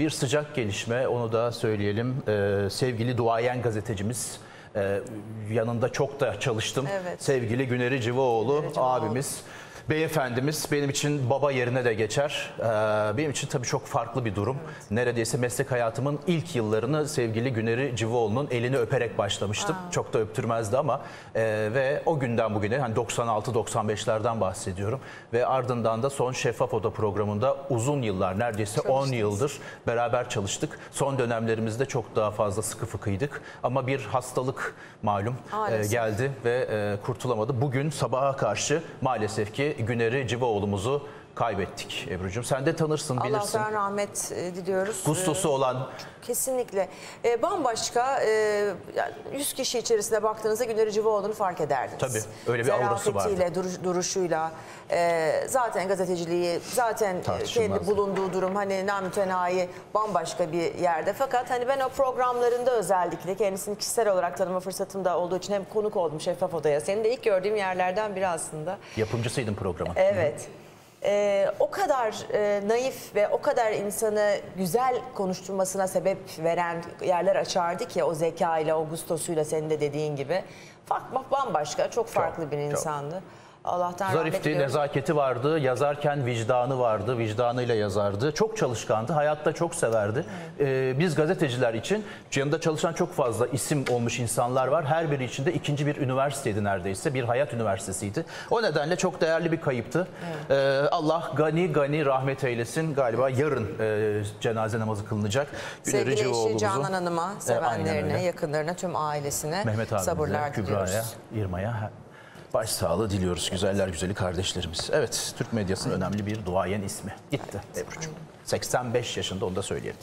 Bir sıcak gelişme onu da söyleyelim. Ee, sevgili duayen gazetecimiz e, yanında çok da çalıştım. Evet. Sevgili Güneri Civaoğlu Güneri Civaoğlu. abimiz. Beyefendimiz benim için baba yerine de geçer. Ee, benim için tabii çok farklı bir durum. Neredeyse meslek hayatımın ilk yıllarını sevgili Güneri Civaoğlu'nun elini öperek başlamıştım. Çok da öptürmezdi ama e, ve o günden bugüne hani 96-95'lerden bahsediyorum. Ve ardından da son Şeffaf Oda programında uzun yıllar neredeyse 10 yıldır beraber çalıştık. Son dönemlerimizde çok daha fazla sıkı fıkıydık. Ama bir hastalık malum e, Maalesef. geldi ve e, kurtulamadı. Bugün sabaha karşı maalesef ki Güneri Civaoğlu'muzu kaybettik Ebru'cum. Sen de tanırsın bilirsin. Allah'tan rahmet e, diliyoruz. Gustosu olan Ee, Kesinlikle. E, bambaşka e, yani 100 kişi içerisinde baktığınızda Güneri Civaoğlu'nu fark ederdiniz. Tabii, öyle bir aurası vardı. Duruş- duruşuyla, e, zaten gazeteciliği, zaten e, kendi bulunduğu durum hani namütenayi bambaşka bir yerde. Fakat hani ben o programlarında özellikle kendisini kişisel olarak tanıma fırsatım da olduğu için hem konuk oldum Şeffaf Oda'ya. Senin de ilk gördüğüm yerlerden biri aslında. yapımcısıydın programın. Evet. Ee, o kadar e, naif ve o kadar insanı güzel konuşturmasına sebep veren yerler açardı ki o zekayla, o gustosuyla senin de dediğin gibi. Fark, bambaşka, çok farklı bir çok. Allah'tan Zarifti, nezaketi vardı, yazarken vicdanı vardı, vicdanıyla yazardı. Çok çalışkandı, hayatta çok severdi. Ee, biz gazeteciler için yanında çalışan çok fazla isim olmuş insanlar var. Her biri içinde ikinci bir üniversiteydi neredeyse, bir hayat üniversitesiydi. O nedenle çok değerli bir kayıptı. Ee, Allah gani gani rahmet eylesin. Galiba yarın e, cenaze namazı kılınacak. Sevgili eşi Canan Hanım'a, E, sevenlerine, öyle. yakınlarına, tüm ailesine Mehmet sabırlar Kübra'ya, diliyoruz. İrma'ya başsağlığı diliyoruz. Güzeller güzeli kardeşlerimiz. Evet, Türk medyasının önemli bir duayen ismi. Gitti Ebru'cum. 85 yaşında onu da söyleyelim.